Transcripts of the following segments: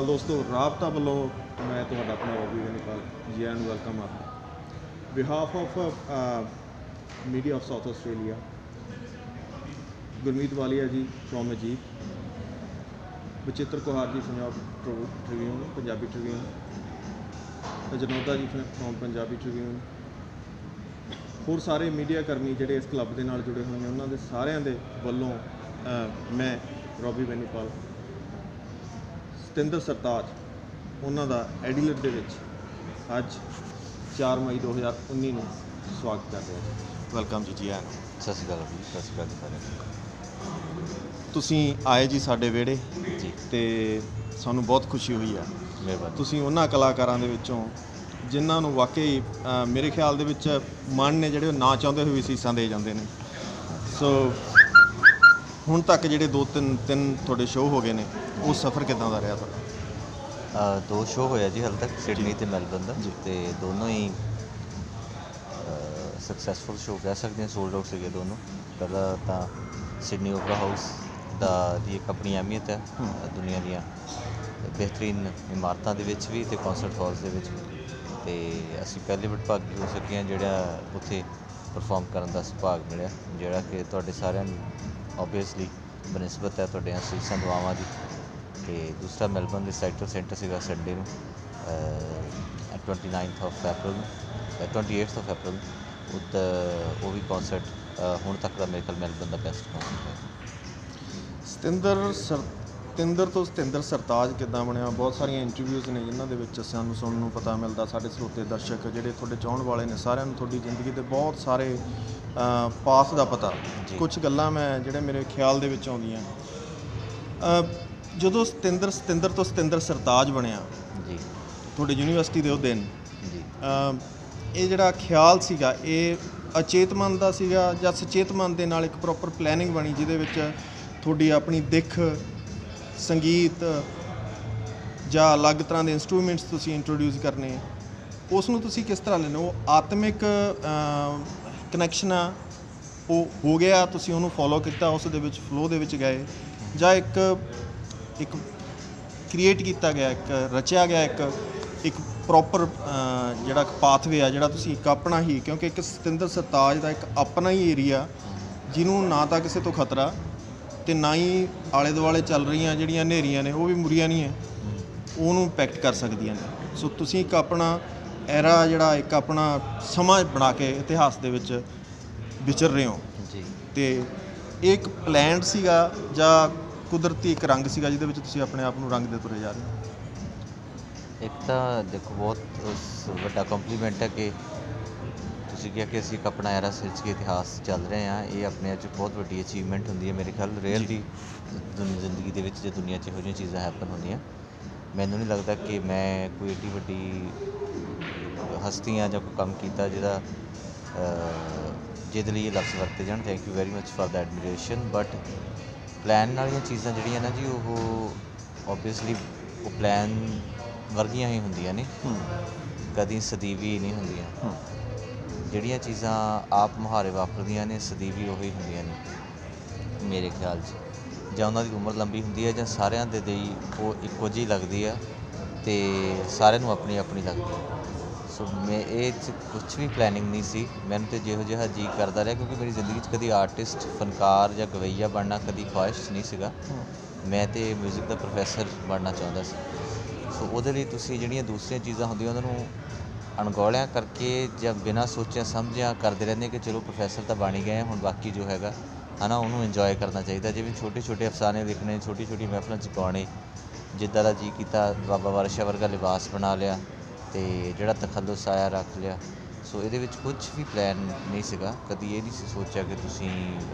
ਅਕਾਲ ਦੋਸਤੋ, ਰਾਬਤਾ ਵੱਲੋਂ ਮੈਂ ਤੁਹਾਡਾ ਆਪਣਾ ਰਵੀ ਗਨੇਪਾਲ ਜੀ ਐਂਡ ਵੈਲਕਮ ਆ। Behalf of media of South Australia Gurmeet Walia ji from Ajit Bachittar Kuhar ji, Punjab Tribune Punjabi Tribune Janoda ji from Punjabi Tribune ਹੋਰ ਸਾਰੇ ਮੀਡੀਆ ਕਰਮੀ ਜਿਹੜੇ ਇਸ ਕਲੱਬ ਦੇ ਨਾਲ ਜੁੜੇ ਹੋਏ ਨੇ, ਉਹਨਾਂ ਦੇ ਸਾਰਿਆਂ ਦੇ ਵੱਲੋਂ ਮੈਂ ਰੋਬੀ ਬੈਨੀਪਾਲ ਸਤਿੰਦਰ ਸਰਤਾਜ ਉਹਨਾਂ ਦਾ ਐਡੀਲੇਟ ਦੇ ਵਿੱਚ ਅੱਜ 4 ਮਈ 2019 ਨੂੰ ਸਵਾਗਤ ਕਰਦੇ ਹਾਂ। ਵੈਲਕਮ ਜੀ ਜੀ ਆਇਆਂ ਨੂੰ। ਸਤਿ ਸ਼੍ਰੀ ਅਕਾਲ ਜੀ ਸਤਿ ਸ਼੍ਰੀ ਅਕਾਲ ਜੀ ਸਾਰਿਆਂ ਤੁਸੀਂ ਆਏ ਜੀ ਸਾਡੇ ਵਿਹੜੇ ਜੀ। ਤੇ ਸਾਨੂੰ ਬਹੁਤ ਖੁਸ਼ੀ ਹੋਈ ਆ। ਮਿਹਰਬਾਨੀ। ਤੁਸੀਂ ਉਹਨਾਂ ਕਲਾਕਾਰਾਂ ਦੇ ਵਿੱਚੋਂ ਜਿਨ੍ਹਾਂ ਨੂੰ ਵਾਕਈ ਮੇਰੇ ਖਿਆਲ ਦੇ ਵਿੱਚ ਮਨ ਨੇ ਜਿਹੜੇ ਉਹ ਨਾ ਚਾਹੁੰਦੇ ਹੋਏ ਵੀ ਸੀਸਾਂ ਦੇ ਜਾਂਦੇ ਨੇ। ਸੋ ਹੁਣ ਤੱਕ ਜਿਹੜੇ ਦੋ ਤਿੰਨ ਤਿੰਨ ਤੁਹਾਡੇ ਸ਼ੋਅ ਹੋ ਗਏ ਨੇ ਉਹ ਸਫ਼ਰ ਕਿਦਾਂ ਦਾ ਰਿਹਾ ਤੁਹਾਡਾ? ਅ, ਦੋ ਸ਼ੋਅ ਹੋਇਆ ਜੀ ਹਾਲ ਤੱਕ ਸਿਡਨੀ ਤੇ ਮੈਲਬਨ ਦਾ। ਤੇ ਦੋਨੋਂ ਹੀ ਸਕਸੈਸਫੁਲ ਸ਼ੋਅ ਕਹਿ ਸਕਦੇ ਹਾਂ ਸੋਲਡ ਆਊਟ ਸੀਗੇ ਦੋਨੋਂ। ਪਹਿਲਾ ਤਾਂ ਸਿਡਨੀ ਓਪਰਾ ਹਾਊਸ ਦਾ ਦੀ ਇੱਕ ਆਪਣੀ ਅਹਿਮੀਅਤ ਹੈ। ਅ, ਦੁਨੀਆ ਦੀਆਂ ਬਿਹਤਰੀਨ ਇਮਾਰਤਾਂ ਦੇ ਵਿੱਚ ਵੀ ਤੇ ਕਨਸਰਟ ਹਾਲਸ ਦੇ ਵਿੱਚ ਵੀ। ਤੇ ਅਸੀਂ ਪਹਿਲੇ ਵਿਭਾਗੀ ਹੋ ਸਕੇ ਹਾਂ ਜਿਹੜਾ ਉੱਥੇ ਪਰਫਾਰਮ ਕਰਨ ਦਾ ਸੁਭਾਗ ਮਿਲਿਆ ਜਿਹੜਾ ਕਿ ਤੁਹਾਡੇ ਸਾਰਿਆਂ ਨੂੰ ਆਬਵੀਅਸਲੀ ਬਨਿਸਬਤ ਹੈ ਤੁਹਾਡੇ ਅਸੀਸਾਂ ਦੁਆਵਾਂ ਦੀ। ਤੇ ਦੂਸਰਾ ਮੈਲਬਨ ਦੇ ਸੈਂਟਰ ਸੀਗਾ ਸੰਡੇ ਨੂੰ ਅਹ, 29th ਆਫ April ਨੂੰ ਅਹ, 28th ਆਫ April ਨੂੰ। ਉੱਤ ਉਹ ਵੀ ਕਨਸਰਟ ਹੁਣ ਤੱਕ ਦਾ ਮੇਰੇ ਖਿਆਲ ਮੈਲਬਨ ਦਾ ਬੈਸਟ ਕਨਸਰਟ ਹੈ। ਸਤਿੰਦਰ ਸਰ ਸਤਿੰਦਰ ਤੋਂ ਸਤਿੰਦਰ ਸਰਤਾਜ ਕਿੱਦਾਂ ਬਣਿਆ? ਬਹੁਤ ਸਾਰੀਆਂ ਇੰਟਰਵਿਊਜ਼ ਨੇ ਜਿਨ੍ਹਾਂ ਦੇ ਵਿੱਚ ਸਾਨੂੰ ਸੁਣਨ ਨੂੰ ਪਤਾ ਮਿਲਦਾ ਸਾਡੇ ਸਰੋਤੇ ਦਰਸ਼ਕ ਜਿਹੜੇ ਤੁਹਾਡੇ ਚਾਹਣ ਵਾਲੇ ਨੇ ਸਾਰਿਆਂ ਨੂੰ ਤੁਹਾਡੀ ਜ਼ਿੰਦਗੀ ਦੇ ਬਹੁਤ ਸਾਰੇ ਪਾਸ ਦਾ ਪਤਾ। ਕੁਝ ਗੱਲਾਂ ਮੈਂ ਜਿਹੜੇ ਮੇਰੇ ਖਿਆਲ ਦੇ ਵਿੱਚ ਆਉਂਦੀਆਂ ਜਦੋਂ ਸਤਿੰਦਰ ਸਤਿੰਦਰ ਤੋਂ ਸਤਿੰਦਰ ਸਰਤਾਜ ਬਣਿਆ ਜੀ। ਤੁਹਾਡੇ ਯੂਨੀਵਰਸਿਟੀ ਦੇ ਉਹ ਦਿਨ ਜੀ। ਇਹ ਜਿਹੜਾ ਖਿਆਲ ਸੀਗਾ ਇਹ ਅਚੇਤ ਮਨ ਦਾ ਸੀਗਾ ਜਾਂ ਸੁਚੇਤ ਮਨ ਦੇ ਨਾਲ ਇੱਕ ਪ੍ਰੋਪਰ ਪਲੈਨਿੰਗ ਬਣੀ ਜਿਹਦੇ ਵਿੱਚ ਤੁਹਾਡੀ ਆਪਣੀ ਦਿੱਖ ਸੰਗੀਤ ਜਾਂ ਅਲੱਗ ਤਰ੍ਹਾਂ ਦੇ ਇਨਸਟਰੂਮੈਂਟਸ ਤੁਸੀਂ ਇੰਟਰੋਡਿਊਸ ਕਰਨੇ ਉਸ ਨੂੰ ਤੁਸੀਂ ਕਿਸ ਤਰ੍ਹਾਂ ਲੈਣਾ ਉਹ ਆਤਮਿਕ ਕਨੈਕਸ਼ਨ ਆ, ਉਹ ਹੋ ਗਿਆ, ਤੁਸੀਂ ਉਹਨੂੰ ਫੋਲੋ ਕੀਤਾ, ਉਸ ਦੇ ਵਿੱਚ ਫਲੋ ਦੇ ਵਿੱਚ ਗਏ। ਜਾਂ ਇੱਕ ਇੱਕ ਕ੍ਰੀਏਟ ਕੀਤਾ ਗਿਆ, ਇੱਕ ਰਚਿਆ ਗਿਆ, ਇੱਕ ਇੱਕ ਪ੍ਰੋਪਰ ਜਿਹੜਾ ਪਾਥਵੇ ਆ, ਜਿਹੜਾ ਤੁਸੀਂ ਇੱਕ ਆਪਣਾ ਹੀ, ਕਿਉਂਕਿ ਇੱਕ ਸਤਿੰਦਰ ਸਰਤਾਜ ਦਾ ਇੱਕ ਆਪਣਾ ਹੀ ਏਰੀਆ ਜਿਹਨੂੰ ਨਾ ਤਾਂ ਕਿਸੇ ਤੋਂ ਖਤਰਾ ਤੇ ਨਾ ਹੀ ਆਲੇ ਦੁਆਲੇ ਚੱਲ ਰਹੀਆਂ ਜਿਹੜੀਆਂ ਹਨੇਰੀਆਂ ਨੇ ਉਹ ਵੀ ਮੁਰੀਆਂ ਨਹੀਂ ਹੈ। ਉਹਨੂੰ ਇੰਪੈਕਟ ਕਰ ਸਕਦੀਆਂ ਨੇ। ਸੋ ਤੁਸੀਂ ਇੱਕ ਆਪਣਾ ਐਰਾ ਜਿਹੜਾ ਇੱਕ ਆਪਣਾ ਸਮਾਂ ਬਣਾ ਕੇ ਇਤਿਹਾਸ ਦੇ ਵਿੱਚ ਵਿਚਰ ਰਹੇ ਹੋ। ਜੀ। ਤੇ ਇੱਕ ਪਲਾਨਡ ਸੀਗਾ ਜਾਂ ਕੁਦਰਤੀ ਇੱਕ ਰੰਗ ਸੀਗਾ ਜਿਹਦੇ ਵਿੱਚ ਤੁਸੀਂ ਆਪਣੇ ਆਪ ਨੂੰ ਰੰਗ ਦੇ ਤੁਰੇ ਜਾ ਰਹੇ ਹੋ? ਇੱਕ ਤਾਂ ਦੇਖੋ ਬਹੁਤ ਵੱਡਾ ਕੰਪਲੀਮੈਂਟ ਹੈ ਕਿ ਕਿਹਾ ਕਿ ਅਸੀਂ ਇੱਕ ਆਪਣਾ ਐਰਾ ਸਿਰਜ ਕੇ ਇਤਿਹਾਸ ਚੱਲ ਰਹੇ ਹਾਂ। ਇਹ ਆਪਣੇ ਆਪ 'ਚ ਬਹੁਤ ਵੱਡੀ ਅਚੀਵਮੈਂਟ ਹੁੰਦੀ ਹੈ ਮੇਰੇ ਖਿਆਲ ਰੀਅਲ ਦੀ ਦੁਨੀ ਜ਼ਿੰਦਗੀ ਦੇ ਵਿੱਚ ਜੇ ਦੁਨੀਆ 'ਚ ਇਹੋ ਜਿਹੀਆਂ ਚੀਜ਼ਾਂ ਹੈਪਨ ਹੁੰਦੀਆਂ ਮੈਨੂੰ ਨਹੀਂ ਲੱਗਦਾ ਕਿ ਮੈਂ ਕੋਈ ਏਡੀ ਵੱਡੀ ਹਸਤੀਆਂ ਜਾਂ ਕੋਈ ਕੰਮ ਕੀਤਾ ਜਿਹਦਾ ਜਿਹਦੇ ਲਈ ਇਹ ਲਫ਼ਜ਼ ਵਰਤੇ ਜਾਣ। Thank you very much for the admiration but plan ਵਾਲੀਆਂ ਚੀਜ਼ਾਂ ਜਿਹੜੀਆਂ ਨਾ ਜੀ ਉਹ ਆਬਵੀਅਸਲੀ ਉਹ ਪਲਾਨ ਵਰਗੀਆਂ ਹੀ ਹੁੰਦੀਆਂ ਨੇ। ਕਦੀ ਸਦੀਵੀ ਨਹੀਂ ਹੁੰਦੀਆਂ। ਜਿਹੜੀਆਂ ਚੀਜ਼ਾਂ ਆਪ ਮੁਹਾਰੇ ਵਾਪਰਦੀਆਂ ਨੇ, ਸਦੀਵੀ ਉਹੀ ਹੁੰਦੀਆਂ ਨੇ, ਮੇਰੇ ਖਿਆਲ 'ਚ। ਜਾਂ ਉਹਨਾਂ ਦੀ ਉਮਰ ਲੰਬੀ ਹੁੰਦੀ ਹੈ ਜਾਂ ਸਾਰਿਆਂ ਦੇ ਲਈ ਉਹ ਇੱਕੋ ਜਿਹੀ ਲੱਗਦੀ ਆ ਤੇ ਸਾਰਿਆਂ ਨੂੰ ਆਪਣੀ ਆਪਣੀ ਲੱਗਦੀ ਹੈ ਸੋ ਮੈਂ ਇਹ 'ਚ ਕੁਝ ਵੀ ਪਲੈਨਿੰਗ ਨਹੀਂ ਸੀ। ਮੈਨੂੰ ਤੇ ਜਿਹੋ ਜਿਹਾ ਜੀ ਕਰਦਾ ਰਿਹਾ ਕਿਉਂਕਿ ਮੇਰੀ ਜ਼ਿੰਦਗੀ 'ਚ ਕਦੀ ਆਰਟਿਸਟ ਫਨਕਾਰ ਜਾਂ ਗਵਈਆ ਬਣਨਾ ਕਦੀ ਖੁਆਇਸ਼ ਨਹੀਂ ਸੀਗਾ। ਮੈਂ ਤੇ 뮤직 ਦਾ ਪ੍ਰੋਫੈਸਰ ਬਣਨਾ ਚਾਹੁੰਦਾ ਸੀ। ਸੋ ਉਹਦੇ ਲਈ ਤੁਸੀਂ ਜਿਹੜੀਆਂ ਦੂਸਰੀਆਂ ਚੀਜ਼ਾਂ ਹੁੰਦੀਆਂ, ਉਹਨਾਂ ਨੂੰ ਅਣਗੌਲਿਆਂ ਕਰਕੇ ਜਾਂ ਬਿਨਾਂ ਸੋਚਿਆ ਸਮਝਿਆ ਕਰਦੇ ਰਹਿੰਦੇ ਕਿ ਚਲੋ ਪ੍ਰੋਫੈਸਰ ਤਾਂ ਬਣ ਹੀ ਗਏ ਹੁਣ ਬਾਕੀ ਜੋ ਹੈਗਾ, ਹਨਾ, ਉਹਨੂੰ ਇੰਜੋਏ ਕਰਨਾ ਚਾਹੀਦਾ। ਜਿਵੇਂ ਛੋਟੇ ਛੋਟੇ ਅਫਸਾਨੇ ਲਿਖਣੇ ਛੋਟੀ ਛੋਟੀ ਮਹਿਫਲਾਂ 'ਚ ਗਾਉਣੇ ਜਿੱਦਾਂ ਦਾ ਜੀ ਕੀਤਾ, ਬਾਬਾ ਵਾਰਸ਼ਾ ਵਰਗਾ ਲਿਬਾਸ ਬਣਾ ਲਿਆ ਤੇ ਜਿਹੜਾ ਤਖੱਲੁਸ ਆਇਆ ਰੱਖ ਲਿਆ। ਸੋ ਇਹਦੇ ਵਿੱਚ ਕੁਝ ਵੀ ਪਲਾਨ ਨਹੀਂ ਸੀਗਾ। ਕਦੀ ਇਹ ਨਹੀਂ ਸੀ ਸੋਚਿਆ ਕਿ ਤੁਸੀਂ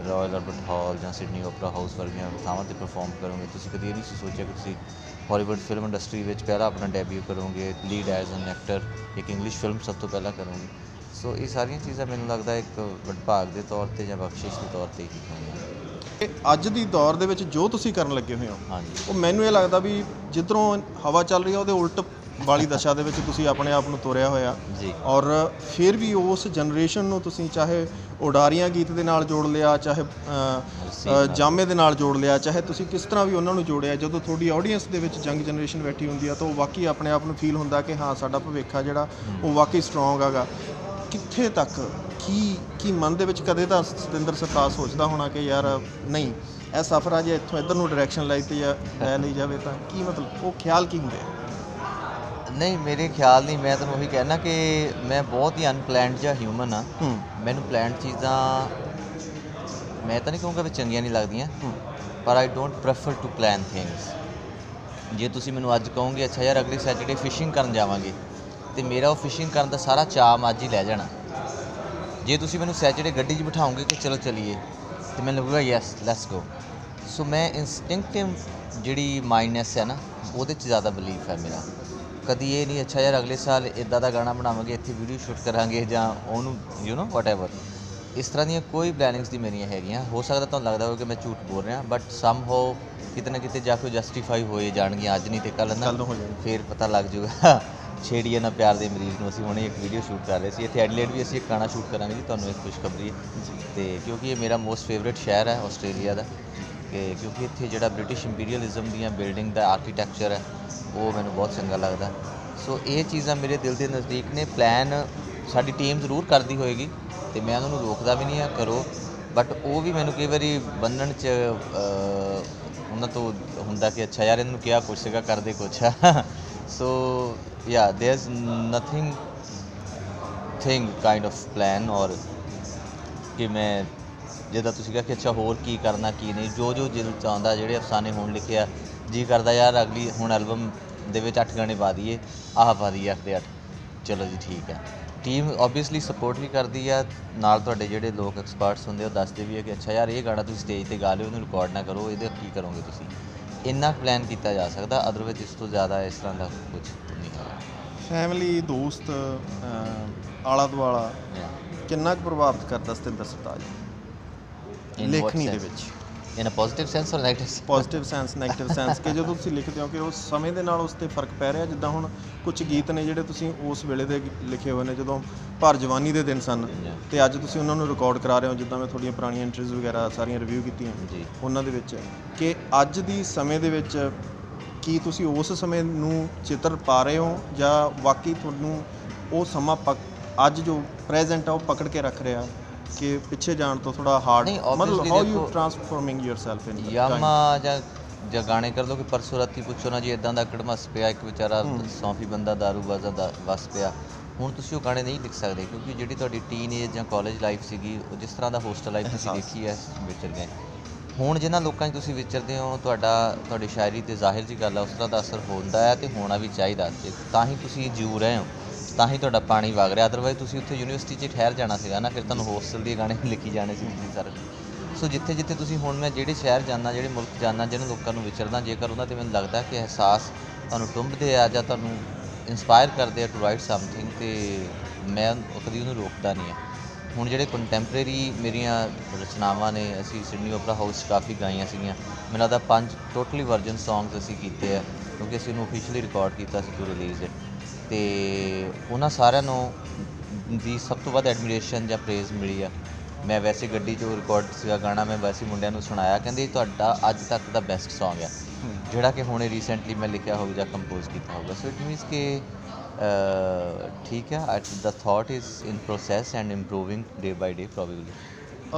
ਰਾਇਲ ਅਲਬਰਟ ਹਾਲ ਜਾਂ ਸਿਡਨੀ ਓਪਰਾ ਹਾਊਸ ਵਰਗੀਆਂ ਥਾਵਾਂ ਤੇ ਪਰਫਾਰਮ ਕਰੋਗੇ। ਤੁਸੀਂ ਕਦੀ ਇਹ ਨਹੀਂ ਸੀ ਸੋਚਿਆ ਕਿ ਤੁਸੀਂ ਹਾਲੀਵੁੱਡ ਫਿਲਮ ਇੰਡਸਟਰੀ ਵਿੱਚ ਪਹਿਲਾ ਆਪਣਾ ਡੈਬਿਊ ਕਰੋਗੇ ਲੀਡ ਐਜ਼ ਐਨ ਐਕਟਰ ਇੱਕ ਇੰਗਲਿਸ਼ ਫਿਲਮ ਸਭ ਤੋਂ ਪਹਿਲਾਂ ਕਰੋਗੇ। ਸੋ ਇਹ ਸਾਰੀਆਂ ਚੀਜ਼ਾਂ ਮੈਨੂੰ ਲੱਗਦਾ ਇੱਕ ਵਡਭਾਗ ਦੇ ਤੌਰ ਤੇ ਜਾਂ ਬਖਸ਼ਿਸ਼ ਦੇ ਤੌਰ ਤੇ ਹੀ ਹੋਈਆਂ। ਅੱਜ ਦੀ ਦੌਰ ਦੇ ਵਿੱਚ ਜੋ ਤੁਸੀਂ ਕਰਨ ਲੱਗੇ ਹੋਏ ਹੋ ਹਾਂਜੀ। ਉਹ ਮੈਨੂੰ ਇਹ ਲੱਗਦਾ ਵੀ ਜਿੱਧਰੋਂ ਹਵਾ ਚੱਲ ਰਹੀ ਹੈ ਉਹਦੇ ਉਲਟ ਵਾਲੀ ਦਸ਼ਾ ਦੇ ਵਿੱਚ ਤੁਸੀਂ ਆਪਣੇ ਆਪ ਨੂੰ ਤੋਰਿਆ ਹੋਇਆ। ਜੀ। ਔਰ ਫਿਰ ਵੀ ਉਸ ਜਨਰੇਸ਼ਨ ਨੂੰ ਤੁਸੀਂ ਚਾਹੇ ਉਡਾਰੀਆਂ ਗੀਤ ਦੇ ਨਾਲ ਜੋੜ ਲਿਆ ਚਾਹੇ ਜਾਮੇ ਦੇ ਨਾਲ ਜੋੜ ਲਿਆ ਚਾਹੇ ਤੁਸੀਂ ਕਿਸ ਤਰ੍ਹਾਂ ਵੀ ਉਹਨਾਂ ਨੂੰ ਜੋੜਿਆ ਜਦੋਂ ਤੁਹਾਡੀ ਆਡੀਅנס ਦੇ ਵਿੱਚ ਯੰਗ ਜਨਰੇਸ਼ਨ ਬੈਠੀ ਹੁੰਦੀ ਆ ਤਾਂ ਉਹ ਵਾਕਈ ਆਪਣੇ ਆਪ ਨੂੰ ਫੀਲ ਹੁੰਦਾ ਕਿ ਹਾਂ ਸਾਡਾ ਭਵਿੱਖ ਆ ਜਿਹੜਾ ਉਹ ਵਾਕਈ ਸਟਰੋਂਗ ਹੈਗਾ ਕਿੱਥੇ ਤੱਕ ਕੀ ਕੀ ਮਨ ਦੇ ਵਿੱਚ ਕਦੇ ਤਾਂ ਸਤਿੰਦਰ ਸਰਤਾਜ ਸੋਚਦਾ ਹੋਣਾ ਕਿ ਯਾਰ ਨਹੀਂ ਇਹ ਸਫ਼ਰ ਆ ਜੇ ਇੱਥੋਂ ਇੱਧਰ ਨੂੰ ਡਾਇਰੈਕਸ਼ਨ ਲਈ ਤੇ ਜਾਂ ਲੈ ਲਈ ਜਾਵੇ ਤਾਂ ਕੀ ਮਤਲਬ ਉਹ ਖਿਆਲ ਕੀ ਹੁੰਦੇ ਆ? ਨਹੀਂ ਮੇਰੇ ਖਿਆਲ ਨਹੀਂ ਮੈਂ ਤੁਹਾਨੂੰ ਉਹੀ ਕਹਿਣਾ ਕਿ ਮੈਂ ਬਹੁਤ ਹੀ ਅਨਪਲੈਨਡ ਜਿਹਾ ਹਿਊਮਨ ਆ ਮੈਨੂੰ ਪਲਾਨਡ ਚੀਜ਼ਾਂ ਮੈਂ ਤਾਂ ਨਹੀਂ ਕਹੂੰਗਾ ਵੀ ਚੰਗੀਆਂ ਨਹੀਂ ਲੱਗਦੀਆਂ ਪਰ I don't prefer to plan things ਜੇ ਤੁਸੀਂ ਮੈਨੂੰ ਅੱਜ ਕਹੋਗੇ ਅੱਛਾ ਯਾਰ ਅਗਲੇ ਸੈਟਰਡੇ ਫਿਸ਼ਿੰਗ ਕਰਨ ਜਾਵਾਂਗੇ ਤੇ ਮੇਰਾ ਉਹ ਫਿਸ਼ਿੰਗ ਕਰਨ ਦਾ ਸਾਰਾ ਚਾਅ ਅੱਜ ਹੀ ਲੈ ਜਾਣਾ। ਜੇ ਤੁਸੀਂ ਮੈਨੂੰ ਸੈਟਰਡੇ ਗੱਡੀ 'ਚ ਬਿਠਾਓਗੇ ਕਿ ਚਲੋ ਚਲੀਏ ਤੇ ਮੈਨੂੰ ਲੱਗੂਗਾ ਯੈਸ ਲੈਟਸ ਗੋ ਸੋ ਮੈਂ ਇਨਸਟਿੰਕਟਿਵ ਜਿਹੜੀ ਮਾਈਂਡਨੈਸ ਹੈ ਨਾ ਉਹਦੇ 'ਚ ਜ਼ਿਆਦਾ ਬਲੀਫ ਹੈ ਮੇਰਾ। ਕਦੀ ਇਹ ਨਹੀਂ ਅੱਛਾ ਯਾਰ ਅਗਲੇ ਸਾਲ ਇਦਾਂ ਦਾ ਗਾਣਾ ਬਣਾਵਾਂਗੇ ਇੱਥੇ ਵੀਡੀਓ ਸ਼ੂਟ ਕਰਾਂਗੇ ਜਾਂ ਉਹਨੂੰ ਯੂ نو ਵਟਐਵਰ ਇਸ ਤਰ੍ਹਾਂ ਦੀਆਂ ਕੋਈ ਪਲੈਨਿੰਗਸ ਦੀ ਮੇਰੀਆਂ ਹੈਗੀਆਂ। ਹੋ ਸਕਦਾ ਤੁਹਾਨੂੰ ਲੱਗਦਾ ਹੋਵੇ ਕਿ ਮੈਂ ਝੂਠ ਬੋਲ ਰਿਹਾ ਬਟ ਸਮ ਹੋ ਕਿਤੇ ਨਾ ਕਿਤੇ ਜਾ ਕੇ ਜਸਟੀਫਾਈ ਹੋਏ ਜਾਣਗੀਆਂ। ਅੱਜ ਨਹੀਂ ਤੇ ਕੱਲ ਨਾ। ਫੇਰ ਪਤਾ ਲੱਗ ਜਾਊਗਾ। ਛੇੜੀਏ ਨਾ ਪਿਆਰ ਦੇ ਮਰੀਜ਼ ਨੂੰ ਅਸੀਂ ਹੁਣੇ ਇੱਕ ਵੀਡੀਓ ਸ਼ੂਟ ਕਰ ਰਹੇ ਸੀ। ਇੱਥੇ ਐਡਲੇਡ ਵੀ ਅਸੀਂ ਇੱਕ ਗਾਣਾ ਸ਼ੂਟ ਕਰਾਂਗੇ ਜੀ ਤੁਹਾਨੂੰ ਇੱਕ ਖੁਸ਼ਖਬਰੀ। ਹੈ ਤੇ ਕਿਉਂਕਿ ਇਹ ਮੇਰਾ ਮੋਸਟ ਫੇਵਰਿਟ ਸ਼ਹਿਰ ਹੈ ਆਸਟ੍ਰੇਲੀਆ ਦਾ। ਕਿ ਕਿਉਂਕਿ ਇੱਥੇ ਜਿਹੜਾ ਬ੍ਰਿਟਿਸ਼ ਇੰਪੀਰੀਅਲਿਜ਼ਮ ਦੀਆਂ ਬਿਲਡਿੰਗ ਦਾ ਆਰਕੀਟੈਕਚਰ ਹੈ ਉਹ ਮੈਨੂੰ ਬਹੁਤ ਚੰਗਾ ਲੱਗਦਾ ਸੋ ਇਹ ਚੀਜ਼ਾਂ ਮੇਰੇ ਦਿਲ ਦੇ ਨਜ਼ਦੀਕ ਨੇ ਪਲਾਨ ਸਾਡੀ ਟੀਮ ਜ਼ਰੂਰ ਕਰਦੀ ਹੋਏਗੀ ਤੇ ਮੈਂ ਉਹਨਾਂ ਨੂੰ ਰੋਕਦਾ ਵੀ ਨਹੀਂ ਆ ਕਰੋ ਬਟ ਉਹ ਵੀ ਮੈਨੂੰ ਕਈ ਵਾਰੀ ਬੰਨਣ ਚ ਅਹ, ਉਹਨਾਂ ਤੋਂ ਹੁੰਦਾ ਕਿ ਅੱਛਾ ਯਾਰ ਇਹਨੂੰ ਕਿਹਾ ਕੁਛ ਸੀਗਾ ਕਰਦੇ ਕੁਛ ਆ so yeah there is nothing thing kind of plan ਔਰ ਕਿ ਮੈਂ ਜਿੱਦਾਂ ਤੁਸੀਂ ਕਿਹਾ ਕਿ ਅੱਛਾ ਹੋਰ ਕੀ ਕਰਨਾ ਕੀ ਨਹੀਂ ਜੋ ਜੋ ਦਿਲ ਚਾਹੁੰਦਾ ਜਿਹੜੇ ਅਫਸਾਨੇ ਹੋਣ ਲਿਖਿਆ ਜੀ ਕਰਦਾ ਯਾਰ ਅਗਲੀ ਹੁਣ ਐਲਬਮ ਦੇ ਵਿੱਚ 8 ਗਾਣੇ ਪਾ ਦਈਏ ਆਹ ਪਾ ਦਈਏ 8 ਦੇ 8 ਚਲੋ ਜੀ ਠੀਕ ਹੈ ਟੀਮ ਆਬਵੀਅਸਲੀ ਸਪੋਰਟ ਵੀ ਕਰਦੀ ਆ ਨਾਲ ਤੁਹਾਡੇ ਜਿਹੜੇ ਲੋਕ ਐਕਸਪਰਟਸ ਹੁੰਦੇ ਉਹ ਦੱਸਦੇ ਵੀ ਆ ਕਿ ਅੱਛਾ ਯਾਰ ਇਹ ਗਾਣਾ ਤੁਸੀਂ ਸਟੇਜ ਤੇ ਗਾ ਲਿਓ ਇਹਨੂੰ ਰਿਕਾਰਡ ਨਾ ਕਰੋ ਇਹਦੇ ਕੀ ਕਰੋਗੇ ਤੁਸੀਂ? ਇੰਨਾ ਪਲਾਨ ਕੀਤਾ ਜਾ ਸਕਦਾ ਅਦਰਵਾਈਜ਼ ਇਸ ਤੋਂ ਜ਼ਿਆਦਾ ਇਸ ਤਰ੍ਹਾਂ ਦਾ ਕੁਝ ਨਹੀਂ ਹੈ ਫੈਮਿਲੀ ਦੋਸਤ ਆਲਾ ਦੁਆਲਾ ਕਿੰਨਾ ਕੁ ਪ੍ਰਭਾਵਿਤ ਕਰਦਾ ਸਤਿੰਦਰ ਸਰਤਾਜ? ਲੇਖਣੀ ਦੇ? ਵਿੱਚ। In a positive sense or negative positive sense negative sense ਕਿ ਜਦੋਂ ਤੁਸੀਂ ਲਿਖਦੇ ਹੋ ਕਿ ਉਸ ਸਮੇਂ ਦੇ ਨਾਲ ਉਸ ਤੇ ਫ਼ਰਕ ਪੈ ਰਿਹਾ ਜਿੱਦਾਂ ਹੁਣ ਕੁਝ ਗੀਤ ਨੇ ਜਿਹੜੇ ਤੁਸੀਂ ਉਸ ਵੇਲੇ ਦੇ ਲਿਖੇ ਹੋਏ ਨੇ ਜਦੋਂ ਭਰ ਜਵਾਨੀ ਦੇ ਦਿਨ ਸਨ. ਤੇ ਅੱਜ ਤੁਸੀਂ ਉਹਨਾਂ ਨੂੰ ਰਿਕਾਰਡ ਕਰਾ ਰਹੇ ਹੋ ਜਿੱਦਾਂ ਮੈਂ ਤੁਹਾਡੀਆਂ ਪੁਰਾਣੀਆਂ ਇੰਟਰਵਿਊਜ਼ ਵਗੈਰਾ ਸਾਰੀਆਂ ਰਿਵਿਊ ਕੀਤੀਆਂ ਉਹਨਾਂ ਦੇ ਵਿੱਚ ਕਿ ਅੱਜ ਦੀ ਸਮੇਂ ਦੇ ਵਿੱਚ ਕੀ ਤੁਸੀਂ ਉਸ ਸਮੇਂ ਨੂੰ ਚਿੱਤਰ ਪਾ ਰਹੇ ਹੋ ਜਾਂ ਵਾਕਈ ਤੁਹਾਨੂੰ ਉਹ ਸਮਾਂ ਪਕ ਅੱਜ ਜੋ ਪ੍ਰੈਜ਼ੈਂਟ ਆ ਉਹ ਪਕੜ ਕੇ ਰੱਖ ਰਿਹਾ? ਕਿ ਪਿੱਛੇ ਜਾਣ ਤੋਂ ਥੋੜਾ ਹਾਰਡ ਨਹੀਂ, ਮਤਲਬ ਹਾਊ ਯੂ ਦੇਖੋ- ਟਰਾਂਸਫਾਰਮਿੰਗ ਯੋਰਸੈਲਫ ਇਨ ਯਾਮਾ ਜਾਂ ਜਾਂ ਗਾਣੇ ਕਰ ਲੋ ਕਿ ਪਰਸੋਂ ਰਾਤੀ ਪੁੱਛੋ ਨਾ ਜੀ ਇਦਾਂ ਦਾ ਕੜਮਸ ਪਿਆ ਇੱਕ ਵਿਚਾਰਾ ਸੌਂਫੀ ਬੰਦਾ ਦਾਰੂ ਬਾਜ਼ਾ ਦਾ ਵਸ ਪਿਆ। ਹੁਣ ਤੁਸੀਂ ਉਹ ਗਾਣੇ ਨਹੀਂ ਲਿਖ ਸਕਦੇ ਕਿਉਂਕਿ ਜਿਹੜੀ ਤੁਹਾਡੀ ਟੀਨ ਏਜ ਜਾਂ ਕਾਲਜ ਲਾਈਫ ਸੀਗੀ ਉਹ ਜਿਸ ਤਰ੍ਹਾਂ ਦਾ ਹੋਸਟਲ ਲਾਈਫ ਤੁਸੀਂ। ਦੇਖੀ ਹੈ ਵਿਚਰ ਗਏ। ਹੁਣ ਜਿਨ੍ਹਾਂ ਲੋਕਾਂ 'ਚ ਤੁਸੀਂ ਵਿਚਰਦੇ ਹੋ ਤੁਹਾਡਾ ਤੁਹਾਡੀ ਸ਼ਾਇਰੀ ਤੇ ਜ਼ਾਹਿਰ ਜੀ ਗੱਲ ਹੈ ਉਸ ਤਰ੍ਹਾਂ ਦਾ ਅਸਰ ਹੁੰਦਾ ਹੈ ਤੇ ਹੋਣਾ ਵੀ ਚਾਹੀਦਾ। ਤੇ ਤਾਂ ਹੀ ਤੁਸੀਂ ਜੀਉ ਰਹੇ ਹੋ। ਤਾਂ ਹੀ ਤੁਹਾਡਾ ਪਾਣੀ ਵਗ ਰਿਹਾ। ਅਦਰਵਾਈਜ਼ ਤੁਸੀਂ ਉੱਥੇ ਯੂਨੀਵਰਸਿਟੀ 'ਚ ਠਹਿਰ ਜਾਣਾ ਸੀਗਾ ਨਾ, ਫਿਰ ਤੁਹਾਨੂੰ ਹੋਸਟਲ ਦੇ ਗਾਣੇ ਲਿਖੀ ਜਾਣੇ ਸੀ ਤੁਸੀਂ ਸਾਰੇ ਸੋ ਜਿੱਥੇ ਜਿੱਥੇ ਤੁਸੀਂ ਹੁਣ ਮੈਂ ਜਿਹੜੇ ਸ਼ਹਿਰ ਜਾਂਦਾ, ਜਿਹੜੇ ਮੁਲਕ ਜਾਂਦਾ, ਜਿਹਨਾਂ ਲੋਕਾਂ ਨੂੰ ਵਿਚਰਦਾ, ਜੇਕਰ ਉਹਨਾਂ ਤੇ ਮੈਨੂੰ ਲੱਗਦਾ ਕਿ ਅਹਿਸਾਸ ਤੁਹਾਨੂੰ ਟੁੰਬਦੇ ਆ ਜਾਂ ਤੁਹਾਨੂੰ ਇਨਸਪਾਇਰ ਕਰਦੇ ਆ ਟੂ ਰਾਈਟ ਸਮਥਿੰਗ ਤੇ ਮੈਂ ਕਦੀ ਉਹਨੂੰ ਰੋਕਦਾ ਨਹੀਂ ਆ। ਹੁਣ ਜਿਹੜੇ ਕੰਟੈਂਪਰੇਰੀ ਮੇਰੀਆਂ ਰਚਨਾਵਾਂ ਨੇ, ਅਸੀਂ ਸਿਡਨੀ ਓਪਰਾ ਹਾਊਸ 'ਚ ਕਾਫੀ ਗਾਈਆਂ ਸੀਗੀਆਂ। ਮੈਨੂੰ ਲੱਗਦਾ ਪੰਜ ਟੋਟਲੀ ਵਰਜਨ ਸੌਂਗਸ ਅਸੀਂ ਕੀਤੇ ਆ, ਕਿਉਂਕਿ ਅਸੀਂ ਉਹਨੂੰ ਅਫੀਸ਼ੀਅਲੀ ਰਿਕਾਰਡ ਕੀਤਾ ਸੀ ਟੂ ਰਿਲੀਜ਼ ਇਟ ਤੇ ਉਹਨਾਂ ਸਾਰਿਆਂ ਨੂੰ ਦੀ ਸਭ ਤੋਂ ਵੱਧ ਐਡਮਿਰੇਸ਼ਨ ਜਾਂ ਪ੍ਰੇਜ਼ ਮਿਲੀ ਆ। ਮੈਂ ਵੈਸੇ ਗੱਡੀ 'ਚ ਰਿਕਾਰਡ ਸੀਗਾ ਗਾਣਾ ਮੈਂ ਵੈਸੇ ਮੁੰਡਿਆਂ ਨੂੰ ਸੁਣਾਇਆ ਕਹਿੰਦੇ ਤੁਹਾਡਾ ਅੱਜ ਤੱਕ ਦਾ ਬੈਸਟ Song ਆ। ਜਿਹੜਾ ਕਿ ਹੁਣੇ ਰੀਸੈਂਟਲੀ ਮੈਂ ਲਿਖਿਆ ਹੋਊ ਜਾਂ ਕੰਪੋਜ਼ ਕੀਤਾ ਹੋਊਗਾ। ਸੋ ਇਟ ਮੀਨਸ ਕਿ ਠੀਕ ਹੈ the thought is in process and improving day by day probably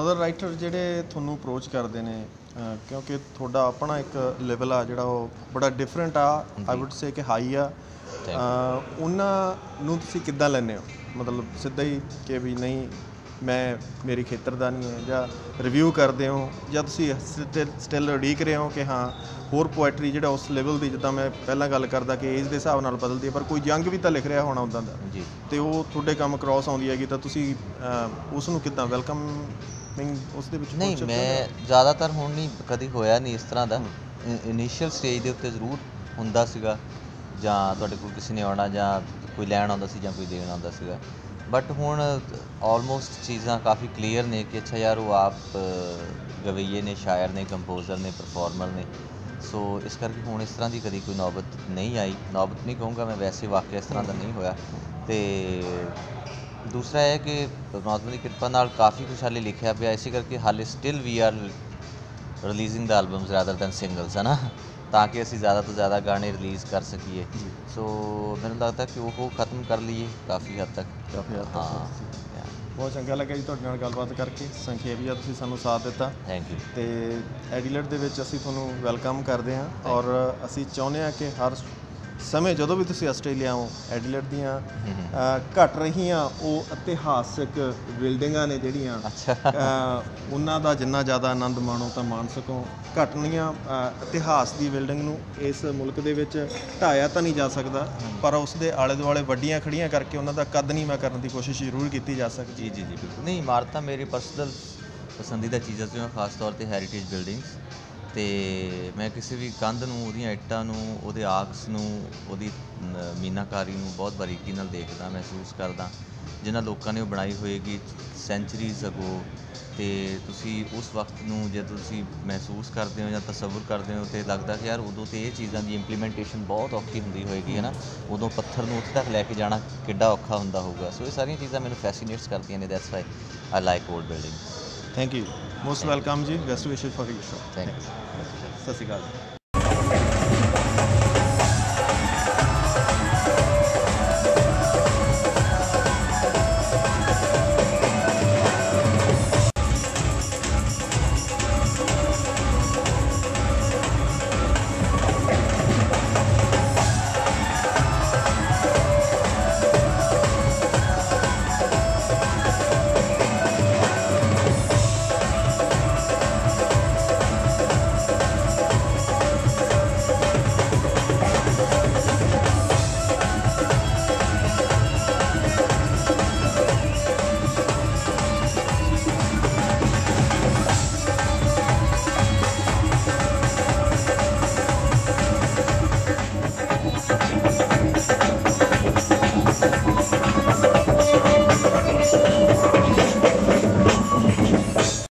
other writer ਜਿਹੜੇ ਤੁਹਾਨੂੰ ਅਪਰੋਚ ਕਰਦੇ ਨੇ ਕਿਉਂਕਿ ਤੁਹਾਡਾ ਆਪਣਾ ਇੱਕ ਲੈਵਲ ਆ ਜਿਹੜਾ ਉਹ ਬੜਾ ਡਿਫਰੈਂਟ ਆ। ਆਈ ਊਡ ਸੇ ਕਿ ਹਾਈ ਆ। ਉਹਨਾਂ ਨੂੰ ਤੁਸੀਂ ਕਿੱਦਾਂ ਲੈਂਦੇ ਹੋ? ਮਤਲਬ ਸਿੱਧਾ ਹੀ ਕਿ ਵੀ ਨਹੀਂ ਮੈਂ ਮੇਰੀ ਖੇਤਰ ਦਾ ਨਹੀਂ ਹੈ ਜਾਂ ਰਿਵਿਊ ਕਰਦੇ ਹੋ ਜਾਂ ਤੁਸੀਂ ਸਟਿਲ ਉਡੀਕ ਰਹੇ ਹੋ ਕਿ ਹਾਂ ਹੋਰ ਪੋਇਟਰੀ ਜਿਹੜਾ ਉਸ ਲੈਵਲ ਦੀ ਜਿੱਦਾਂ ਮੈਂ ਪਹਿਲਾਂ ਗੱਲ ਕਰਦਾ ਕਿ ਏਜ ਦੇ ਹਿਸਾਬ ਨਾਲ ਬਦਲਦੀ ਹੈ ਪਰ ਕੋਈ ਜੰਗ ਵੀ ਤਾਂ ਲਿਖ ਰਿਹਾ ਹੋਣਾ ਉਦਾਂ ਦਾ। ਜੀ। ਤੇ ਉਹ ਤੁਹਾਡੇ ਕੰਮ ਕ੍ਰਾਸ ਆਉਂਦੀ ਹੈਗੀ ਤਾਂ ਤੁਸੀਂ ਉਸ ਨੂੰ ਕਿੱਦਾਂ ਵੈਲਕਮਿੰਗ ਉਸ ਦੇ ਵਿੱਚ ਨਹੀਂ ਮੈਂ ਜ਼ਿਆਦਾਤਰ ਹੁਣ ਨਹੀਂ ਕਦੀ ਹੋਇਆ ਨਹੀਂ ਇਸ ਤਰ੍ਹਾਂ ਦਾ। ਇਨੀਸ਼ੀਅਲ ਸਟੇਜ ਦੇ ਉੱਤੇ ਜ਼ਰੂਰ ਹੁੰਦਾ ਸੀਗਾ। ਜਾਂ ਤੁਹਾਡੇ ਕੋਲ ਕਿਸੇ ਨੇ ਆਉਣਾ ਜਾਂ ਕੋਈ ਲੈਣ ਆਉਂਦਾ ਸੀ ਜਾਂ ਕੋਈ ਦੇਣ ਆਉਂਦਾ ਸੀਗਾ। ਬਟ ਹੁਣ ਆਲਮੋਸਟ ਚੀਜ਼ਾਂ ਕਾਫੀ ਕਲੀਅਰ ਨੇ ਕਿ ਅੱਛਾ ਯਾਰ ਉਹ ਆਪ ਗਵਈਏ ਨੇ, ਸ਼ਾਇਰ ਨੇ ਕੰਪੋਜ਼ਰ ਨੇ ਪਰਫਾਰਮਰ ਨੇ। ਸੋ ਇਸ ਕਰਕੇ ਹੁਣ ਇਸ ਤਰ੍ਹਾਂ ਦੀ ਕਦੀ ਕੋਈ ਨੌਬਤ ਨਹੀਂ ਆਈ। ਨੌਬਤ ਨਹੀਂ ਕਹੂੰਗਾ ਮੈਂ, ਵੈਸੇ ਵਾਕਿਆ ਇਸ ਤਰ੍ਹਾਂ ਦਾ ਨਹੀਂ ਹੋਇਆ। ਤੇ ਦੂਸਰਾ ਇਹ ਹੈ ਕਿ ਪਰਮਾਤਮਾ ਦੀ ਕਿਰਪਾ ਨਾਲ ਕਾਫੀ ਕੁਛ ਹਾਲੇ ਲਿਖਿਆ ਪਿਆ। ਇਸੇ ਕਰਕੇ ਹਾਲੇ still we are releasing the albums rather than singles ਹੈ ਨਾ? ਤਾਂ ਕਿ ਅਸੀਂ ਜ਼ਿਆਦਾ ਤੋਂ ਜ਼ਿਆਦਾ ਗਾਣੇ ਰਿਲੀਜ਼ ਕਰ ਸਕੀਏ। ਸੋ ਮੈਨੂੰ ਲੱਗਦਾ ਕਿ ਉਹ ਖਤਮ ਕਰ ਲਈਏ ਕਾਫੀ ਹੱਦ ਤੱਕ। ਕਾਫੀ ਹੱਦ ਤੱਕ ਹਾਂ ਬਹੁਤ ਚੰਗਾ ਲੱਗਿਆ ਜੀ ਤੁਹਾਡੇ ਨਾਲ ਗੱਲਬਾਤ ਕਰਕੇ। ਸੰਖੇਪ ਜਿਹਾ ਤੁਸੀਂ ਸਾਨੂੰ ਸਾਥ ਦਿੱਤਾ। ਥੈਂਕ ਯੂ ਤੇ ਐਡੀਲੇਟ ਦੇ ਵਿੱਚ ਅਸੀਂ ਤੁਹਾਨੂੰ ਵੈਲਕਮ ਕਰਦੇ ਹਾਂ। ਔਰ ਅਸੀਂ ਚਾਹੁੰਦੇ ਹਾਂ ਕਿ ਹਰ ਸਮੇਂ ਜਦੋਂ ਵੀ ਤੁਸੀਂ ਆਸਟ੍ਰੇਲੀਆ ਆਓ ਐਡੀਲੇਟ ਦੀਆਂ ਘਟ ਰਹੀਆਂ ਉਹ ਇਤਿਹਾਸਕ ਬਿਲਡਿੰਗਾਂ ਨੇ ਜਿਹੜੀਆਂ ਉਹਨਾਂ ਦਾ ਜਿੰਨਾ ਜ਼ਿਆਦਾ ਆਨੰਦ ਮਾਣੋ ਤਾਂ ਮਾਣ ਸਕੋ। ਘਟਨੀਆਂ ਅ, ਇਤਿਹਾਸ ਦੀ ਬਿਲਡਿੰਗ ਨੂੰ ਇਸ ਮੁਲਕ ਦੇ ਵਿੱਚ ਢਾਇਆ ਤਾਂ ਨਹੀਂ ਜਾ ਸਕਦਾ ਪਰ ਉਸ ਦੇ ਆਲੇ ਦੁਆਲੇ ਵੱਡੀਆਂ ਖੜੀਆਂ ਕਰਕੇ ਉਹਨਾਂ ਦਾ ਕੱਦ ਨੀਵਾਂ ਕਰਨ ਦੀ ਕੋਸ਼ਿਸ਼ ਜ਼ਰੂਰ ਕੀਤੀ ਜਾ ਸਕਦੀ। ਜੀ ਜੀ ਜੀ ਬਿਲਕੁਲ। ਨਹੀਂ ਇਮਾਰਤਾਂ ਮੇਰੀ ਪਰਸਨਲ ਪਸੰਦੀਦਾ ਚੀਜ਼ਾਂ ਸੀ ਖਾਸ ਤੌਰ ਤੇ ਹੈਰੀਟੇਜ ਬਿਲਡਿੰਗਸ ਅਤੇ ਮੈਂ ਕਿਸੇ ਵੀ ਕੰਧ ਨੂੰ, ਉਹਦੀਆਂ ਇੱਟਾਂ ਨੂੰ, ਉਹਦੇ ਆਕਸ ਨੂੰ, ਉਹਦੀ ਮੀਨਾਕਾਰੀ ਨੂੰ ਬਹੁਤ ਬਾਰੀਕੀ ਨਾਲ ਦੇਖਦਾ, ਮਹਿਸੂਸ ਕਰਦਾ। ਜਿਹਨਾਂ ਲੋਕਾਂ ਨੇ ਉਹ ਬਣਾਈ ਹੋਏਗੀ ਸੈਂਚਰੀਜ਼ ਅਗੋ ਅਤੇ ਤੁਸੀਂ ਉਸ ਵਕਤ ਨੂੰ ਜੇ ਤੁਸੀਂ ਮਹਿਸੂਸ ਕਰਦੇ ਹੋ ਜਾਂ ਤਸੱਵੁਰ ਕਰਦੇ ਹੋ ਤਾਂ ਲੱਗਦਾ ਕਿ ਯਾਰ ਉਦੋਂ ਤਾਂ ਇਹ ਚੀਜ਼ਾਂ ਦੀ ਇੰਪਲੀਮੈਂਟੇਸ਼ਨ ਬਹੁਤ ਔਖੀ ਹੁੰਦੀ ਹੋਏਗੀ, ਹੈ ਨਾ? ਉਦੋਂ ਪੱਥਰ ਨੂੰ ਉੱਥੇ ਤੱਕ ਲੈ ਕੇ ਜਾਣਾ ਕਿੱਡਾ ਔਖਾ ਹੁੰਦਾ ਹੋਊਗਾ। ਸੋ ਇਹ ਸਾਰੀਆਂ ਚੀਜ਼ਾਂ ਮੈਨੂੰ ਫੈਸੀਨੇਟਸ ਕਰਦੀਆਂ ਨੇ that's why I like old buildings thank you most welcome ਜੀ best wishes for you show thank you ਸਤਿ ਸ਼੍ਰੀ ਅਕਾਲ